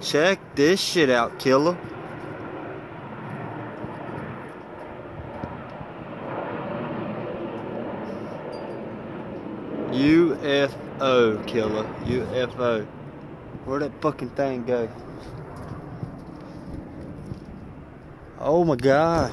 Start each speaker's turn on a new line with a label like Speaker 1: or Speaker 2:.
Speaker 1: Check this shit out, killer. UFO, killer. UFO. Where'd that fucking thing go? Oh my god.